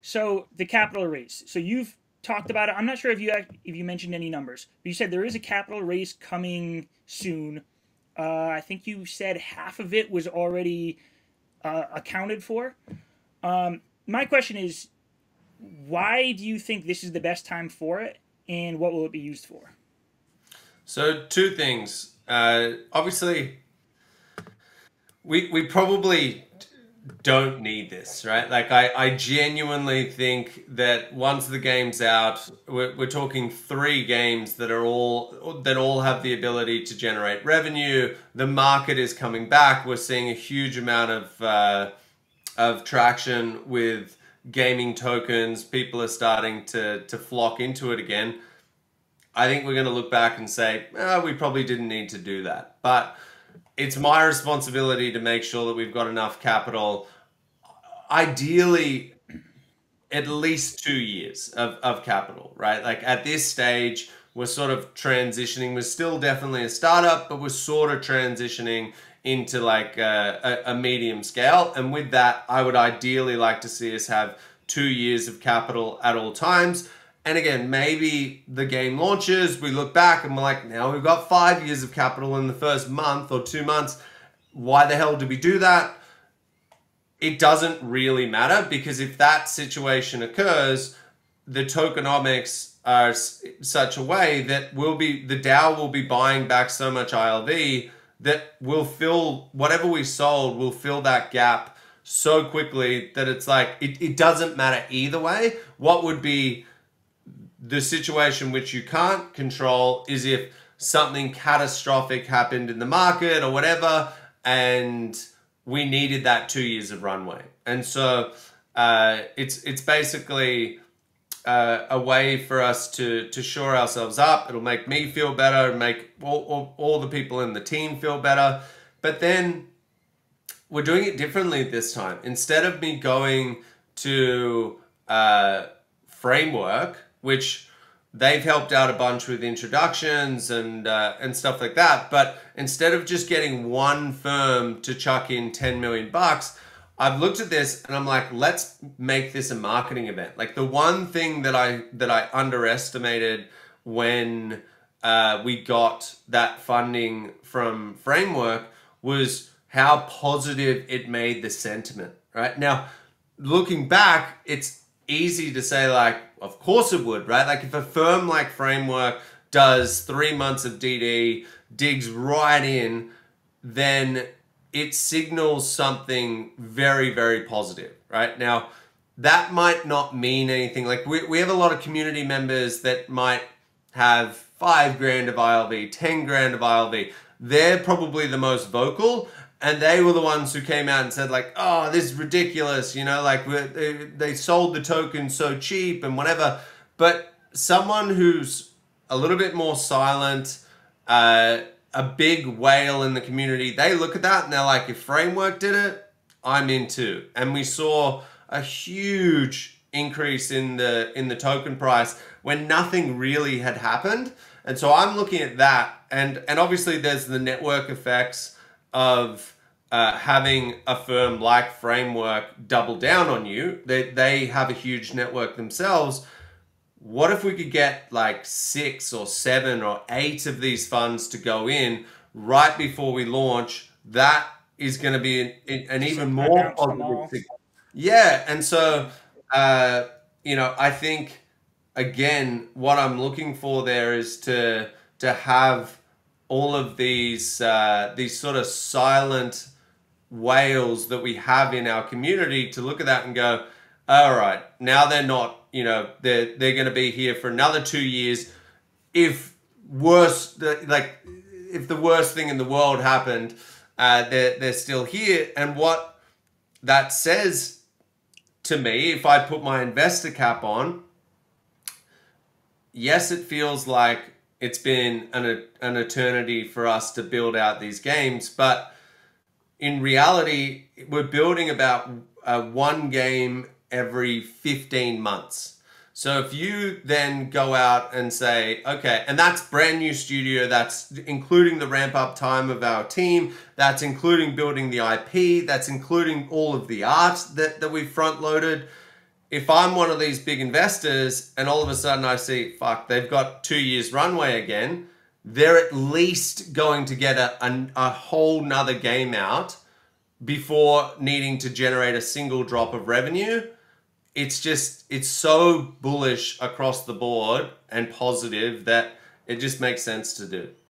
So the capital raise. So you've talked about it. I'm not sure if you if you mentioned any numbers, but you said there is a capital raise coming soon. Uh, I think you said half of it was already uh, accounted for. Um, my question is, why do you think this is the best time for it, and what will it be used for? So two things. Uh, obviously, we we probably don't need this, right? Like I, I genuinely think that once the game's out, we're, we're talking three games that are all that all have the ability to generate revenue. The market is coming back. We're seeing a huge amount of uh, of traction with gaming tokens. People are starting to to flock into it again. I think we're going to look back and say, oh, we probably didn't need to do that, but it's my responsibility to make sure that we've got enough capital. Ideally, at least two years of, of capital, right? Like at this stage, we're sort of transitioning. We're still definitely a startup, but we're sort of transitioning into like a, a, a medium scale. And with that, I would ideally like to see us have two years of capital at all times. And again, maybe the game launches, we look back and we're like, now we've got five years of capital in the first month or two months. Why the hell did we do that? It doesn't really matter because if that situation occurs, the tokenomics are such a way that will be the DAO will be buying back so much ILV that will fill whatever we sold will fill that gap so quickly that it's like it, it doesn't matter either way. What would be the situation which you can't control is if something catastrophic happened in the market or whatever, and we needed that two years of runway. And so uh, it's it's basically uh, a way for us to to shore ourselves up. It'll make me feel better, make all, all, all the people in the team feel better. But then we're doing it differently this time. Instead of me going to uh, framework which they've helped out a bunch with introductions and uh, and stuff like that. But instead of just getting one firm to chuck in 10 million bucks, I've looked at this and I'm like, let's make this a marketing event. Like the one thing that I that I underestimated when uh, we got that funding from Framework was how positive it made the sentiment. Right now, looking back, it's easy to say like, of course it would, right? Like if a firm like Framework does three months of DD, digs right in, then it signals something very, very positive, right? Now, that might not mean anything. Like we, we have a lot of community members that might have five grand of ILV, 10 grand of ILV. They're probably the most vocal and they were the ones who came out and said like oh this is ridiculous you know like they, they sold the token so cheap and whatever. But someone who's a little bit more silent uh, a big whale in the community they look at that and they're like if framework did it i'm into and we saw a huge increase in the in the token price when nothing really had happened. And so i'm looking at that and and obviously there's the network effects of uh, having a firm like Framework double down on you. They, they have a huge network themselves. What if we could get like six or seven or eight of these funds to go in right before we launch? That is going to be an, an even more positive. Yeah, and so uh, you know, I think again, what I'm looking for there is to to have all of these uh, these sort of silent whales that we have in our community to look at that and go, all right, now they're not, you know, they're they're going to be here for another two years. If worse, like if the worst thing in the world happened, uh, they're they're still here. And what that says to me, if I put my investor cap on, yes, it feels like it's been an, an eternity for us to build out these games, but in reality, we're building about uh, one game every 15 months. So if you then go out and say, okay, and that's brand new studio, that's including the ramp up time of our team, that's including building the IP, that's including all of the art that, that we've front loaded. If I'm one of these big investors and all of a sudden I see, fuck, they've got two years runway again, they're at least going to get a, a, a whole nother game out before needing to generate a single drop of revenue. It's just, it's so bullish across the board and positive that it just makes sense to do.